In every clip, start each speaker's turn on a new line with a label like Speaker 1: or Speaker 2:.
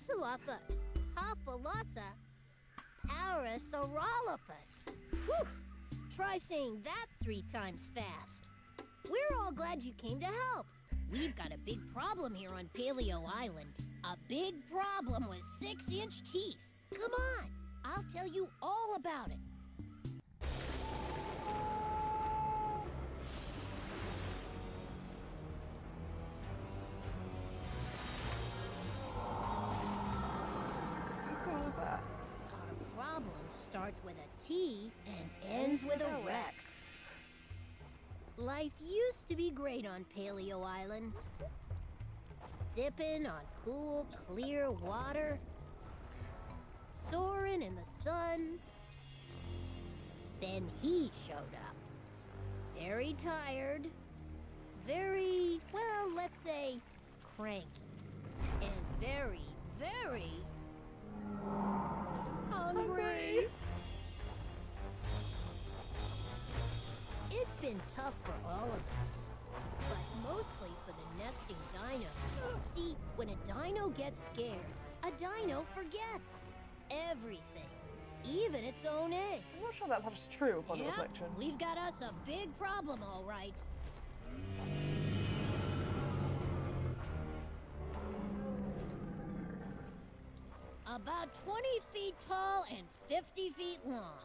Speaker 1: also off a Parasaurolophus. Whew! Try saying that three times fast. We're all glad you came to help. We've got a big problem here on Paleo Island. A big problem with six-inch teeth. Come on, I'll tell you all about it. Our problem starts with a T and ends with a Rex. Life used to be great on Paleo Island. Sipping on cool, clear water. Soaring in the sun. Then he showed up. Very tired. Very, well, let's say, cranky. And very, very hungry. It's been tough for all of us, but mostly for the nesting dino. See, when a dino gets scared, a dino forgets everything, even its own eggs.
Speaker 2: I'm not sure that's actually true upon
Speaker 1: Yep,
Speaker 2: reflection.
Speaker 1: we've got us a big problem, all right. About 20 feet tall and 50 feet long.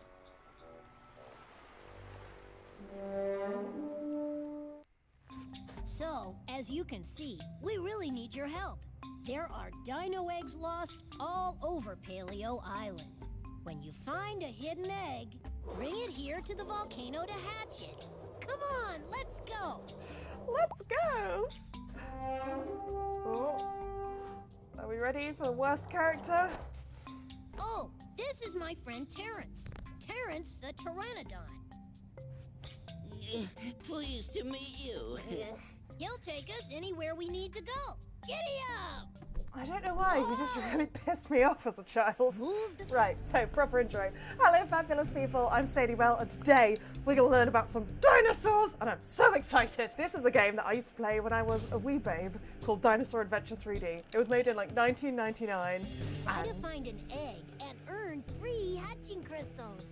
Speaker 1: So, as you can see, we really need your help. There are dino eggs lost all over Paleo Island. When you find a hidden egg, bring it here to the volcano to hatch it. Come on, let's go.
Speaker 2: Let's go! Oh. Are we ready for the worst character?
Speaker 1: Oh, this is my friend Terrence. Terrence the Pteranodon.
Speaker 3: Pleased to meet you.
Speaker 1: He'll take us anywhere we need to go. Giddy up!
Speaker 2: I don't know why, you just ah. really pissed me off as a child. Right, so proper intro. Hello, fabulous people. I'm Sadie Bell, and today we're going to learn about some dinosaurs, and I'm so excited. This is a game that I used to play when I was a wee babe called Dinosaur Adventure 3D. It was made in like 1999,
Speaker 1: Try to find an egg and earn three hatching crystals.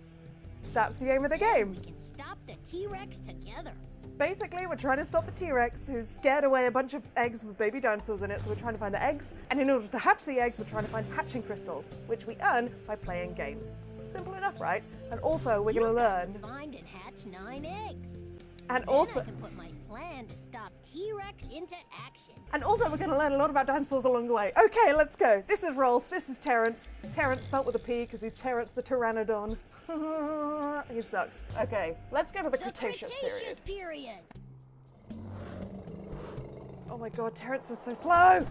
Speaker 2: that's the aim of the game.
Speaker 1: We can stop the T-Rex together.
Speaker 2: Basically, we're trying to stop the T-Rex who's scared away a bunch of eggs with baby dinosaurs in it, so we're trying to find the eggs, and in order to hatch the eggs, we're trying to find hatching crystals, which we earn by playing games. Simple enough, right? And also, we're going to learn,
Speaker 1: Find and hatch nine eggs.
Speaker 2: and
Speaker 1: Then
Speaker 2: also,
Speaker 1: I can put my plan to stop T-Rex into action.
Speaker 2: And also, we're going to learn a lot about dinosaurs along the way. Okay, let's go. This is Rolf. This is Terrence. Terrence spelt with a P because he's Terrence the Pteranodon. he sucks. Okay, let's go to the,
Speaker 1: The
Speaker 2: Cretaceous,
Speaker 1: Cretaceous
Speaker 2: period.
Speaker 1: period.
Speaker 2: Oh my god, Terrence is so slow.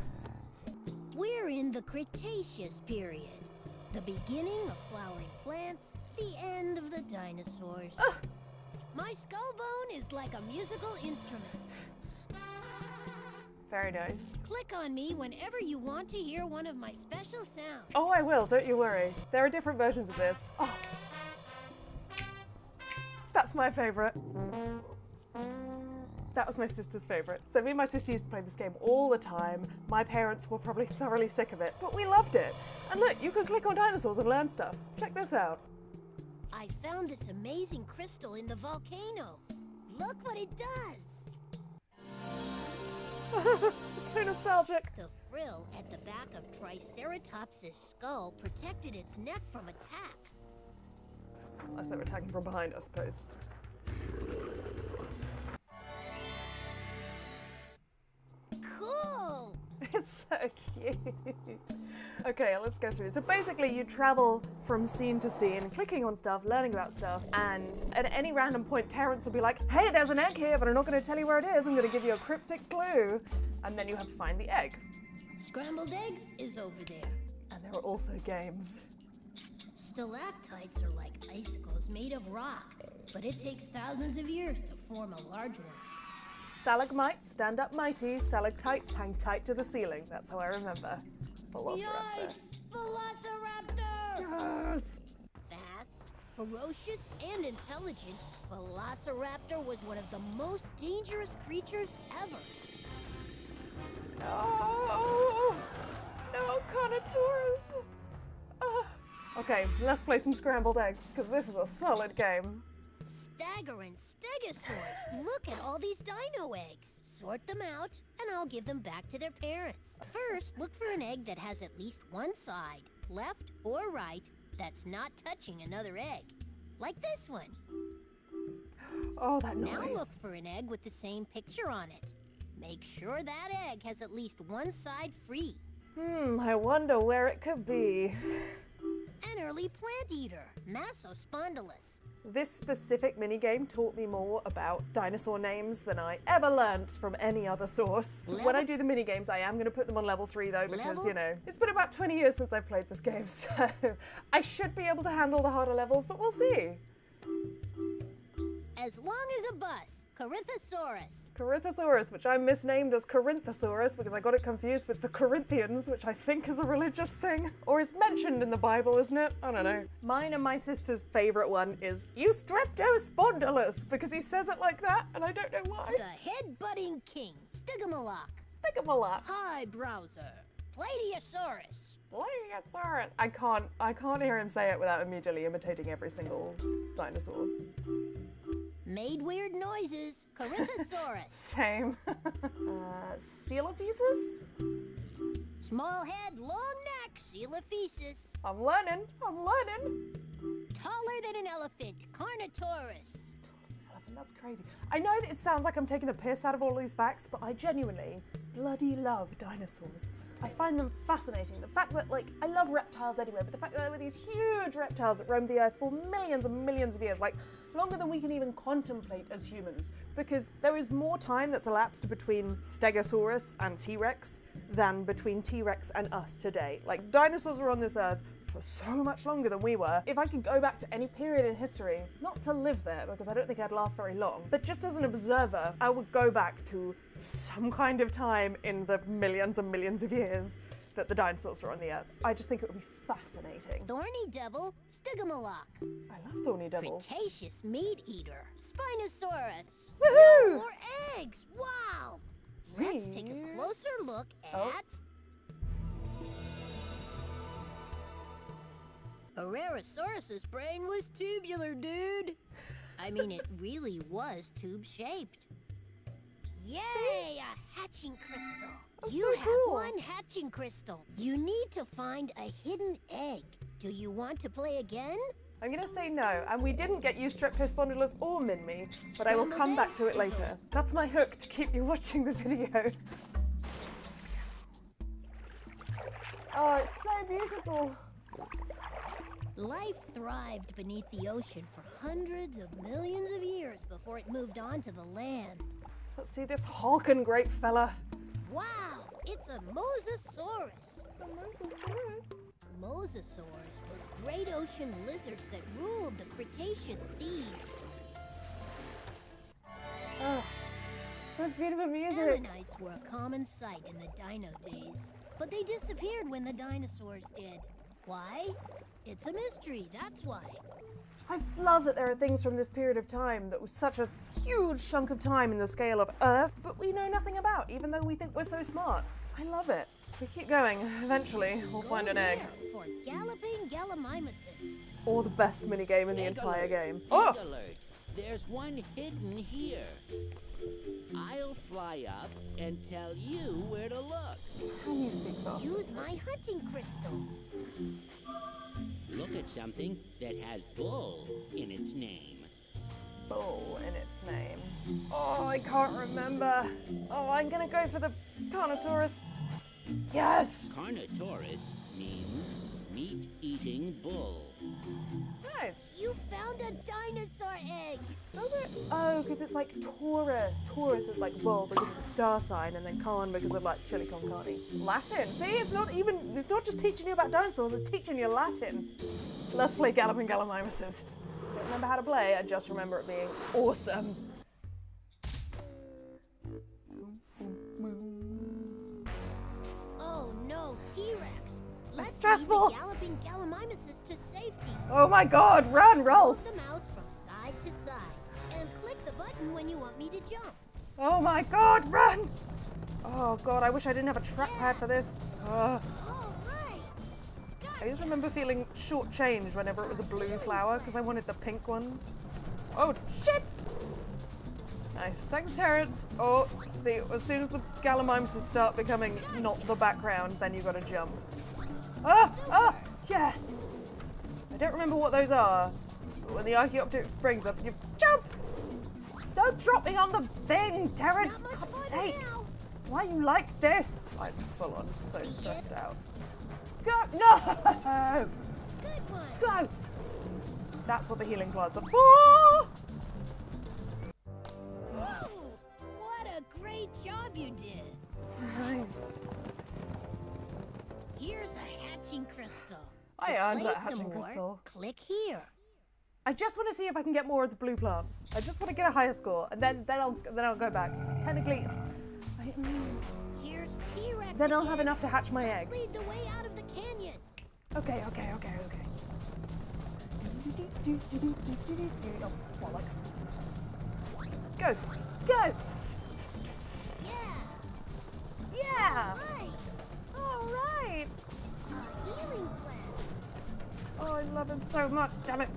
Speaker 1: We're in the Cretaceous period. The beginning of flowering plants, the end of the dinosaurs.
Speaker 2: Ugh.
Speaker 1: My skull bone is like a musical instrument.
Speaker 2: Very nice.
Speaker 1: Click on me whenever you want to hear one of my special sounds.
Speaker 2: Oh, I will, don't you worry. There are different versions of this. Oh. That's my favourite. That was my sister's favourite. So me and my sister used to play this game all the time. My parents were probably thoroughly sick of it, but we loved it. And look, you can click on dinosaurs and learn stuff. Check this out.
Speaker 1: I found this amazing crystal in the volcano. Look what it does.
Speaker 2: so nostalgic.
Speaker 1: The frill at the back of Triceratops' skull protected its neck from attack.
Speaker 2: Unless they were attacking from behind, I suppose.
Speaker 1: Cool!
Speaker 2: It's so cute. Okay, let's go through. So basically, you travel from scene to scene, clicking on stuff, learning about stuff, and at any random point, Terrence will be like, hey, there's an egg here, but I'm not going to tell you where it is. I'm going to give you a cryptic clue. And then you have to find the egg.
Speaker 1: Scrambled eggs is over there.
Speaker 2: And there are also games.
Speaker 1: Stalactites are like icicles made of rock, but it takes thousands of years to form a large one.
Speaker 2: Stalagmites stand up mighty, stalactites hang tight to the ceiling. That's how I remember. Velociraptor.
Speaker 1: Yikes! Velociraptor!
Speaker 2: Yes!
Speaker 1: Fast, ferocious, and intelligent, Velociraptor was one of the most dangerous creatures ever.
Speaker 2: No! No, Connor, Carnotaurus. Ah. okay, let's play some scrambled eggs because this is a solid game.
Speaker 1: Stagger and Stegosaurus, look at all these dino eggs. Sort them out, and I'll give them back to their parents. First, look for an egg that has at least one side, left or right, that's not touching another egg. Like this one.
Speaker 2: Oh, that noise.
Speaker 1: Now look for an egg with the same picture on it. Make sure that egg has at least one side free.
Speaker 2: Hmm, I wonder where it could be.
Speaker 1: An early plant eater, Massospondylus.
Speaker 2: This specific minigame taught me more about dinosaur names than I ever learnt from any other source. When I do the minigames, I am going to put them on level 3 though, because,
Speaker 1: Level?
Speaker 2: you know, it's been about 20 years since I've played this game, so I should be able to handle the harder levels, but we'll see.
Speaker 1: As long as a bus, Corythosaurus.
Speaker 2: Corythosaurus, which I misnamed as Corinthosaurus because I got it confused with the Corinthians, which I think is a religious thing. Or is mentioned in the Bible, isn't it? I don't know. Mine and my sister's favourite one is Eustreptospondylus because he says it like that and I don't know why.
Speaker 1: The head-butting king, Stygimoloch.
Speaker 2: Stick him a lot.
Speaker 1: Hi, browser. Pladiosaurus.
Speaker 2: Plesiosaurus. I can't I can't hear him say it without immediately imitating every single dinosaur.
Speaker 1: Made weird noises, Corythosaurus.
Speaker 2: Same. uh, Coelophysis?
Speaker 1: Small head, long neck, Coelophysis.
Speaker 2: I'm learning. I'm learning.
Speaker 1: Taller than an elephant, Carnotaurus.
Speaker 2: elephant. That's crazy. I know that it sounds like I'm taking the piss out of all these facts, but I genuinely bloody love dinosaurs. I find them fascinating. The fact that, like, I love reptiles anyway, but the fact that there were these huge reptiles that roamed the earth for millions and millions of years, like, longer than we can even contemplate as humans, because there is more time that's elapsed between Stegosaurus and T Rex than between T Rex and us today. Like, dinosaurs were on this earth for so much longer than we were. If I could go back to any period in history, not to live there because I don't think I'd last very long, but just as an observer, I would go back to some kind of time in the millions and millions of years that the dinosaurs were on the earth. I just think it would be fascinating.
Speaker 1: Thorny devil, Stygimoloch.
Speaker 2: I love Thorny Devil.
Speaker 1: Cretaceous meat eater, Spinosaurus.
Speaker 2: Woohoo!
Speaker 1: More eggs! Wow! Let's take a closer look oh. at.
Speaker 2: Oh.
Speaker 1: Herrerasaurus's brain was tubular, dude. I mean, it really was tube shaped. Yay! A hatching crystal.
Speaker 2: That's
Speaker 1: you
Speaker 2: so
Speaker 1: have
Speaker 2: cool.
Speaker 1: one hatching crystal. You need to find a hidden egg. Do you want to play again?
Speaker 2: I'm gonna say no, and we didn't get Eustreptospondylus or Minmi, but I will come back to it later. That's my hook to keep you watching the video. Oh, it's so beautiful.
Speaker 1: Life thrived beneath the ocean for hundreds of millions of years before it moved on to the land.
Speaker 2: Let's see this hulking great fella.
Speaker 1: Wow, it's a Mosasaurus. A Mosasaurus? Mosasaurs were great ocean lizards that ruled the Cretaceous seas.
Speaker 2: Oh, such beautiful music.
Speaker 1: Ammonites were a common sight in the dino days, but they disappeared when the dinosaurs did. Why? It's a mystery, that's why.
Speaker 2: I love that there are things from this period of time that was such a huge chunk of time in the scale of Earth, but we know nothing about, even though we think we're so smart. I love it. We keep going. Eventually, we'll find an egg.
Speaker 1: For galloping Gallimimuses.
Speaker 2: Or the best minigame in the entire
Speaker 3: Egg
Speaker 2: game.
Speaker 3: alert,
Speaker 2: Oh!
Speaker 3: alert. There's one hidden here. I'll fly up and tell you where to look.
Speaker 2: Can you speak fast?
Speaker 1: Use my hunting crystal.
Speaker 3: Look at something that has bull in its name.
Speaker 2: Bull in its name. Oh, I can't remember. Oh, I'm gonna go for the Carnotaurus. Yes!
Speaker 3: Carnotaurus means meat-eating bull.
Speaker 1: You found a dinosaur egg.
Speaker 2: Does it? Oh, because it's like Taurus. Taurus is like bull because of the star sign, and then Khan because of like chili con carne. Latin. See, it's not even. It's not just teaching you about dinosaurs. It's teaching you Latin. Let's play Galloping Gallimimuses. Don't remember how to play. I just remember it being awesome. Stressful.
Speaker 1: galloping Gallimimuses to safety.
Speaker 2: Oh my God! Run, Rolf!
Speaker 1: Move the mouse from side to side. And click the button when you want me to jump.
Speaker 2: Oh my God! Run! Oh God! I wish I didn't have a trackpad for this.
Speaker 1: Right.
Speaker 2: I just remember feeling shortchanged whenever it was a blue flower because I wanted the pink ones. Oh, shit! Nice. Thanks, Terrence. Oh, see, as soon as the Gallimimuses start becoming not the background, then you gotta jump. Ah! Ah! Yes! I don't remember what those are, but when the Archaeopteryx brings up, you jump! Don't drop me on the thing, Terrence! God's sake!
Speaker 1: now.
Speaker 2: Why are you like this? I'm full on so stressed out. Go! No! Go! That's what the healing plants are for!
Speaker 1: Whoa, what a great job you did.
Speaker 2: Nice.
Speaker 1: Here's a hatching crystal.
Speaker 2: I earned that hatching
Speaker 1: more,
Speaker 2: crystal.
Speaker 1: Click here.
Speaker 2: I just want to see if I can get more of the blue plants. I just want to get a higher score, and then then I'll then I'll go back. Technically, I,
Speaker 1: Here's T-Rex.
Speaker 2: then I'll have enough to hatch my
Speaker 1: Let's
Speaker 2: egg.
Speaker 1: lead the way out of the canyon.
Speaker 2: Okay, okay, okay, okay. Oh, bollocks. Go, go.
Speaker 1: Yeah.
Speaker 2: Yeah.
Speaker 1: Right.
Speaker 2: All right.
Speaker 1: Healing plant.
Speaker 2: Oh, I love him so much. Damn it.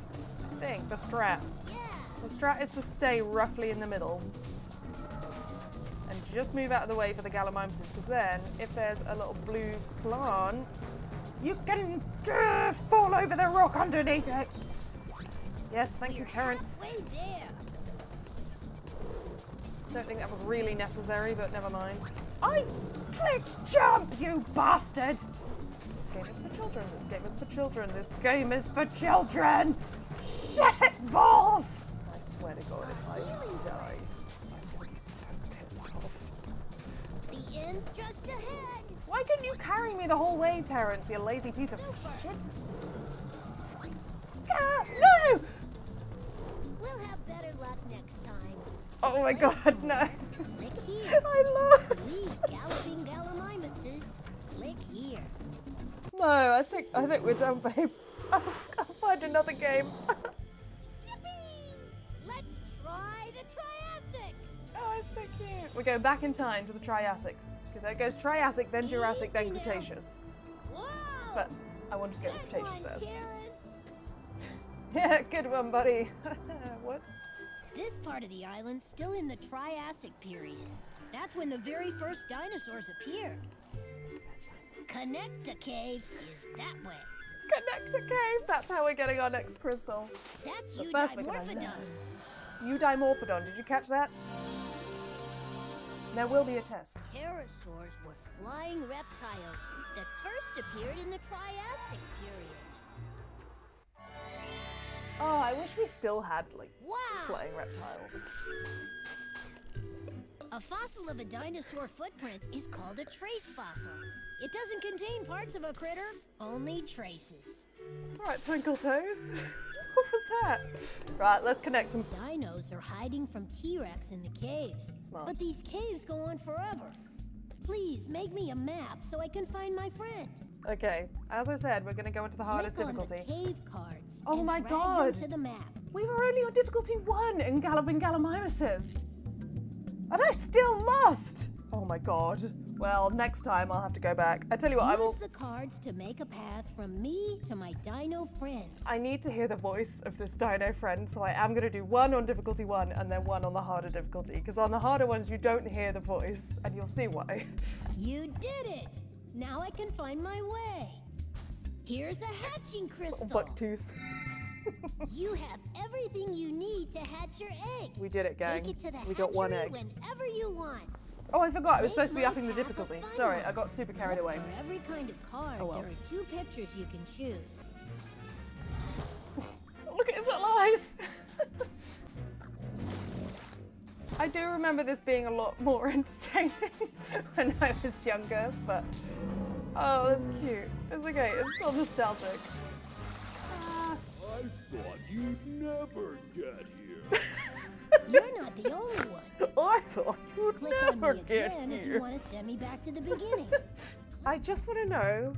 Speaker 2: Thing, the strat.
Speaker 1: Yeah.
Speaker 2: The strat is to stay roughly in the middle. And just move out of the way for the Gallimimuses, because then, if there's a little blue plant, you can uh, fall over the rock underneath it. Yes, thank you,
Speaker 1: We're
Speaker 2: Terrence.
Speaker 1: halfway there.
Speaker 2: Don't think that was really necessary, but never mind. I clicked jump, you bastard! This game is for children. This game is for children. This game is for children! Shit balls! I swear to God, if I die, I'm gonna be so pissed off.
Speaker 1: The end's just ahead.
Speaker 2: Why couldn't you carry me the whole way, Terrence, you lazy piece of shit? Ah, no!
Speaker 1: We'll have better luck next time.
Speaker 2: Oh my god, no. I lost! No, I think I think we're done, babe. I'll, I'll find another game.
Speaker 1: Yippee! Let's try the Triassic.
Speaker 2: oh, it's so cute. We go back in time to the Triassic. Because it goes Triassic, then Jurassic, then
Speaker 1: Easy now.
Speaker 2: Cretaceous.
Speaker 1: Whoa!
Speaker 2: But I wanted to get the Cretaceous
Speaker 1: one,
Speaker 2: first. Yeah, good one, buddy. what?
Speaker 1: This part of the island's still in the Triassic period. That's when the very first dinosaurs appeared. Connecta Cave is that way.
Speaker 2: Connector cave. That's how we're getting our next crystal.
Speaker 1: That's
Speaker 2: But first we're gonna
Speaker 1: Eudimorphodon.
Speaker 2: Eudimorphodon. Did you catch that? There will be a test.
Speaker 1: Pterosaurs were flying reptiles that first appeared in the Triassic period.
Speaker 2: Oh, I wish we still had like
Speaker 1: Wow!
Speaker 2: flying reptiles.
Speaker 1: A fossil of a dinosaur footprint is called a trace fossil. It doesn't contain parts of a critter, only traces.
Speaker 2: Right, Twinkle Toes. what was that? Right, let's connect some.
Speaker 1: Dinos are hiding from T-Rex in the caves.
Speaker 2: Smart.
Speaker 1: But these caves go on forever. Please make me a map so I can find my friend.
Speaker 2: Okay, as I said, we're going to go into the hardest
Speaker 1: Click on
Speaker 2: difficulty.
Speaker 1: the cave cards.
Speaker 2: Oh my God.
Speaker 1: To the map.
Speaker 2: We were only on difficulty one in Galloping Gallimimuses. And I still lost! Oh my god. Well, next time I'll have to go back. I tell you what, I
Speaker 1: Use
Speaker 2: will.
Speaker 1: Use the cards to make a path from me to my dino friend.
Speaker 2: I need to hear the voice of this dino friend, so I am going to do one on difficulty one and then one on the harder difficulty. Because on the harder ones, you don't hear the voice, and you'll see why.
Speaker 1: You did it! Now I can find my way. Here's a hatching crystal.
Speaker 2: Bucktooth.
Speaker 1: You have everything you need to hatch your egg.
Speaker 2: We did it, gang.
Speaker 1: It
Speaker 2: We got one egg.
Speaker 1: whenever you want.
Speaker 2: Oh, I forgot. It was supposed to be upping the difficulty. Sorry. I got super carried away.
Speaker 1: For every kind of card,
Speaker 2: Oh, well.
Speaker 1: there are two pictures you can choose.
Speaker 2: Look at his little eyes. I do remember this being a lot more entertaining when I was younger, but oh, that's cute. It's okay. It's still nostalgic.
Speaker 3: I thought you'd never get here.
Speaker 1: You're not the only one.
Speaker 2: I thought you'd
Speaker 1: Click
Speaker 2: never
Speaker 1: on me
Speaker 2: get
Speaker 1: again if you want to send me back to the beginning.
Speaker 2: I just want to know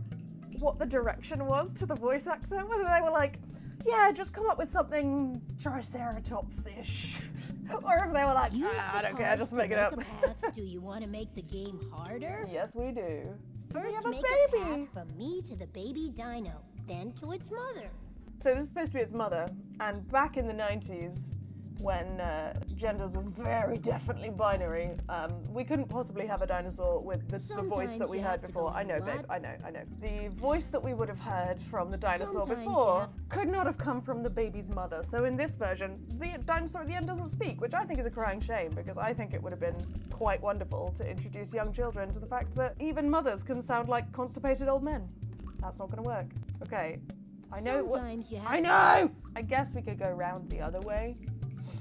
Speaker 2: what the direction was to the voice actor. Whether they were like, "Yeah, just come up with something Triceratops-ish," or if they were like,
Speaker 1: Use
Speaker 2: "Ah, "I don't care, just make it up."
Speaker 1: Path. Do you want to make the game harder?
Speaker 2: yes, we do. Does he
Speaker 1: First,
Speaker 2: have a
Speaker 1: make a
Speaker 2: baby?
Speaker 1: path from me to the baby dino. then to its mother.
Speaker 2: So this is supposed to be its mother, and back in the 90s, when uh, genders were very definitely binary, um, we couldn't possibly have a dinosaur with the, the voice that we heard before. I know, babe. I know, I know. The voice that we would have heard from the dinosaur
Speaker 1: Sometimes
Speaker 2: before could not have come from the baby's mother. So in this version, the dinosaur at the end doesn't speak, which I think is a crying shame because I think it would have been quite wonderful to introduce young children to the fact that even mothers can sound like constipated old men. That's not going to work. Okay. I know. what-
Speaker 1: Sometimes you have
Speaker 2: I know. I guess we could go round the other way.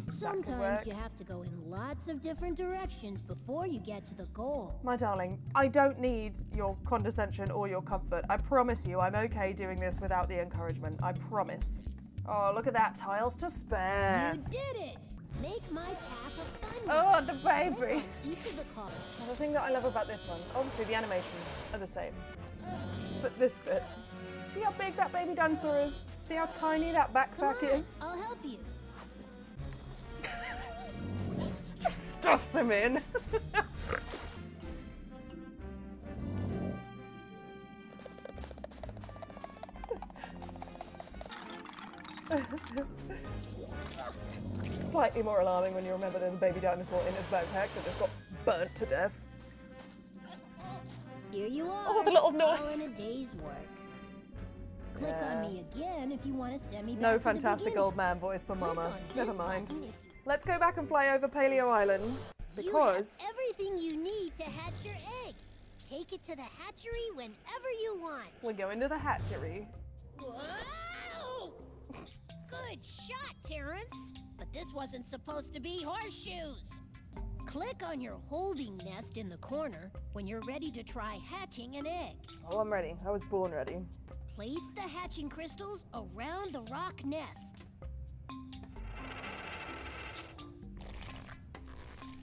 Speaker 1: Sometimes you have to go in lots of different directions before you get to the goal.
Speaker 2: My darling, I don't need your condescension or your comfort. I promise you, I'm okay doing this without the encouragement. I promise. Oh, look at that. Tiles to spare.
Speaker 1: You did it! Make my path a fun
Speaker 2: Oh, the baby.
Speaker 1: on Each of the.
Speaker 2: The thing that I love about this one, obviously the animations are the same. But this bit, see how big that baby dinosaur is? See how tiny that backpack is?
Speaker 1: I'll help you.
Speaker 2: Just stuffs him in. Slightly more alarming when you remember there's a baby dinosaur in his backpack that just got burnt to death.
Speaker 1: Here you are.
Speaker 2: Oh, the little
Speaker 1: all in
Speaker 2: noise.
Speaker 1: a day's work. Click
Speaker 2: Yeah.
Speaker 1: on me again if you want to send me back
Speaker 2: No fantastic old man voice for Mama. Never mind. Let's go back and fly over Paleo Island because
Speaker 1: You have everything you need to hatch your egg. Take it to the hatchery whenever you want.
Speaker 2: we're going to the hatchery.
Speaker 1: Whoa! Good shot, Terrence. But this wasn't supposed to be horseshoes. Click on your holding nest in the corner when you're ready to try hatching an egg.
Speaker 2: Oh, I'm ready. I was born ready.
Speaker 1: Place the hatching crystals around the rock nest.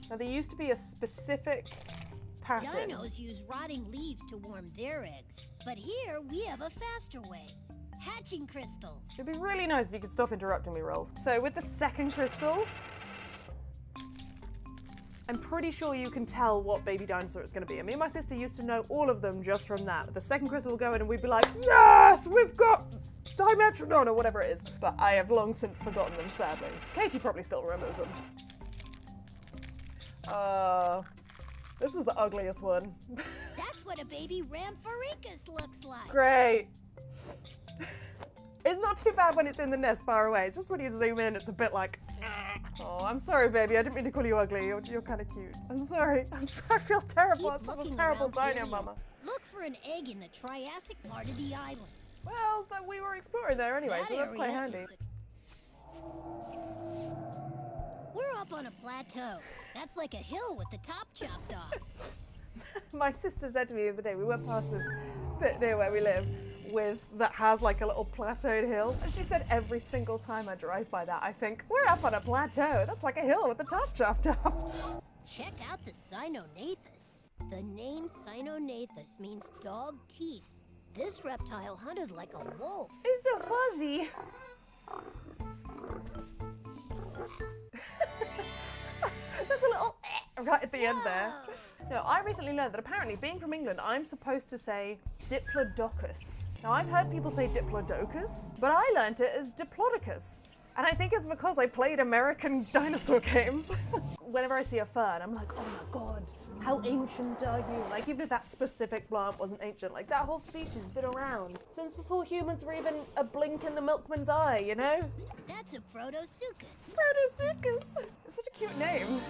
Speaker 2: Now, there used to be a specific pattern.
Speaker 1: Dinos use rotting leaves to warm their eggs, but here we have a faster way. Hatching crystals.
Speaker 2: It'd be really nice if you could stop interrupting me, Rolf. So, with the second crystal, I'm pretty sure you can tell what baby dinosaur it's going to be. And me and my sister used to know all of them just from that. The second crystal will go in and we'd be like, yes, we've got Dimetrodon or whatever it is. But I have long since forgotten them, sadly. Katie probably still remembers them. Uh, this was the ugliest one.
Speaker 1: That's what a baby Ramphoricus looks like.
Speaker 2: Great. It's not too bad when it's in the nest far away. It's just when you zoom in, it's a bit like. Oh, I'm sorry, baby. I didn't mean to call you ugly. You're, you're kind of cute. I'm sorry. I'm sorry. I feel terrible. I'm such a terrible dino mama.
Speaker 1: Look for an egg in the Triassic part of the island.
Speaker 2: Well, we were exploring there anyway,
Speaker 1: That
Speaker 2: so that's quite handy.
Speaker 1: We're up on a plateau. That's like a hill with the top chopped off.
Speaker 2: My sister said to me the other day, we went past this bit near where we live with that has like a little plateaued hill. And she said every single time I drive by that, I think, we're up on a plateau. That's like a hill with the top chopped off.
Speaker 1: Check out the Cynognathus. The name Cynognathus means dog teeth. This reptile hunted like a wolf.
Speaker 2: It's so fuzzy. There's a little eh right at the end there. No, I recently learned that apparently, being from England, I'm supposed to say Diplodocus. Now, I've heard people say Diplodocus, but I learnt it as Diplodocus. And I think it's because I played American dinosaur games. Whenever I see a fern, I'm like, oh my god, how ancient are you? Like, even if that specific plant wasn't ancient, like, that whole species has been around since before humans were even a blink in the milkman's eye, you know?
Speaker 1: That's a Protosuchus.
Speaker 2: Protosuchus! It's such a cute name.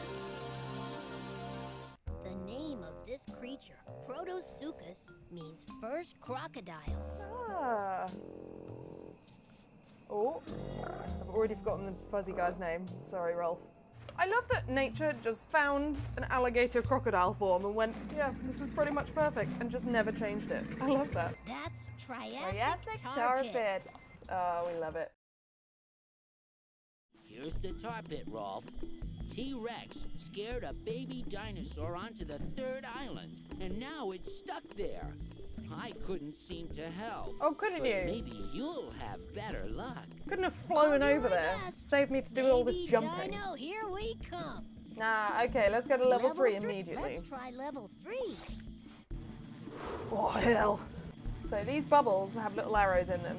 Speaker 1: Of this creature, Protosuchus, means first crocodile.
Speaker 2: Ah. Oh, I've already forgotten the fuzzy guy's name. Sorry, Rolf. I love that nature just found an alligator crocodile form and went, yeah, this is pretty much perfect, and just never changed it. I love that.
Speaker 1: That's Triassic,
Speaker 2: Triassic
Speaker 1: tar
Speaker 2: tar
Speaker 1: pits.
Speaker 2: pits. Oh, we love it.
Speaker 3: Here's the tar pit, Rolf. T-Rex scared a baby dinosaur onto the third island, and now it's stuck there. I couldn't seem to help.
Speaker 2: Oh, couldn't
Speaker 3: but
Speaker 2: you?
Speaker 3: Maybe you'll have better luck.
Speaker 2: Couldn't have flown
Speaker 1: I'll
Speaker 2: over there.
Speaker 1: best.
Speaker 2: Saved me to do all this jumping.
Speaker 1: Dino, here we come.
Speaker 2: Nah, okay, let's go to level, three immediately.
Speaker 1: Let's try level three.
Speaker 2: Oh, hell. So these bubbles have little arrows in them,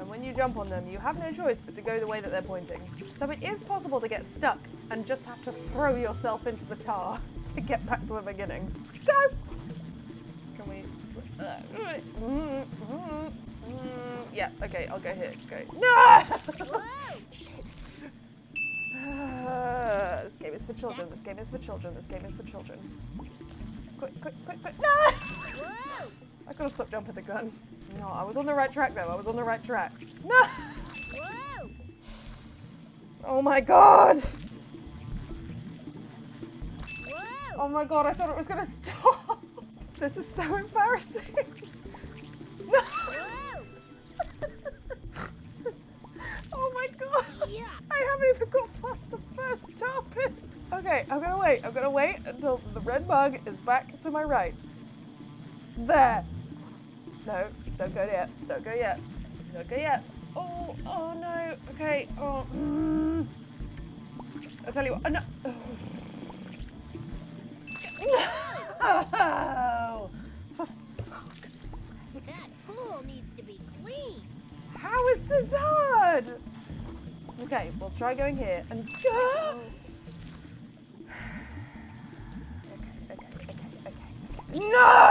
Speaker 2: and when you jump on them, you have no choice but to go the way that they're pointing. So it is possible to get stuck and just have to throw yourself into the tar to get back to the beginning. Go! Can we? Yeah. Okay. I'll go here. Go. No! Shit. Uh, this game is for children. This game is for children. This game is for children. Quick, quick, quick, quick. No! I gotta stop jumping the gun. No, I was on the right track though. I was on the right track. No!
Speaker 1: Whoa!
Speaker 2: Oh my god!
Speaker 1: Whoa!
Speaker 2: Oh my god, I thought it was gonna stop. This is so embarrassing. No! Oh my god!
Speaker 1: Yeah.
Speaker 2: I haven't even got past the first topic. Okay, I'm gonna wait. I'm gonna wait until the red bug is back to my right. There. No, don't go yet. Don't go yet. Don't go yet. Oh, oh no. Okay. Oh. Mm. I'll tell you what. Oh, no. No! For fuck's sake.
Speaker 1: That pool needs to be clean.
Speaker 2: How is this hard? Okay, we'll try going here and go. Okay, okay, okay, okay. No!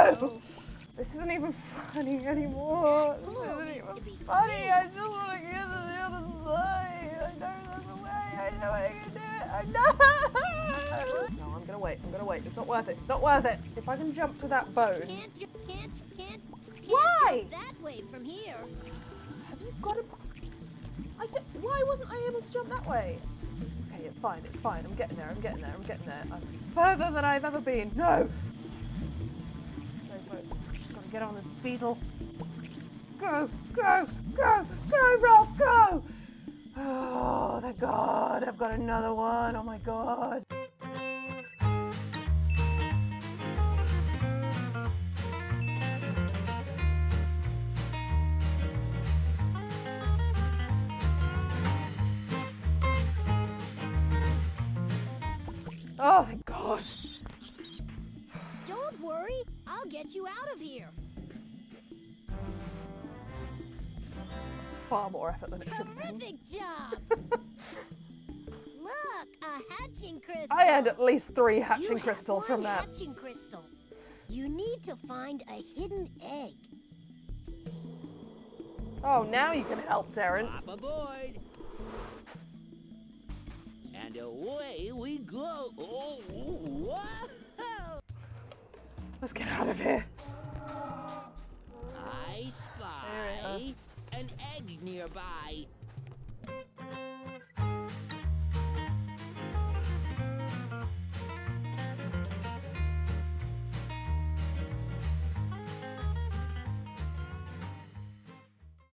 Speaker 2: This isn't even funny anymore. This isn't even funny. I just want to get to the other side. I know there's a way. I know I can do it. I know. No, I'm gonna wait. I'm gonna wait. It's not worth it. It's not worth it. If I can jump to that bone,
Speaker 1: Can't you, can't, can't, can't
Speaker 2: Why?
Speaker 1: that way from here.
Speaker 2: Have you got to? I d- why wasn't I able to jump that way? Okay, it's fine. It's fine. I'm getting there. I'm getting there. I'm getting there. I'm further than I've ever been. No. I've just got to get on this beetle. Go, go, go, go, Rolf, go! Oh, thank God. I've got another one. Oh my God.
Speaker 1: Terrific job. Look, a hatching crystal.
Speaker 2: I had at least three hatching
Speaker 1: have
Speaker 2: crystals from that.
Speaker 1: Hatching crystal. You need to find a hidden egg.
Speaker 2: Oh, now you can help,
Speaker 3: Hop
Speaker 2: Terrence.
Speaker 3: aboard. And away we go. Oh, whoa!
Speaker 2: Let's get out of here.
Speaker 3: I spy an egg nearby.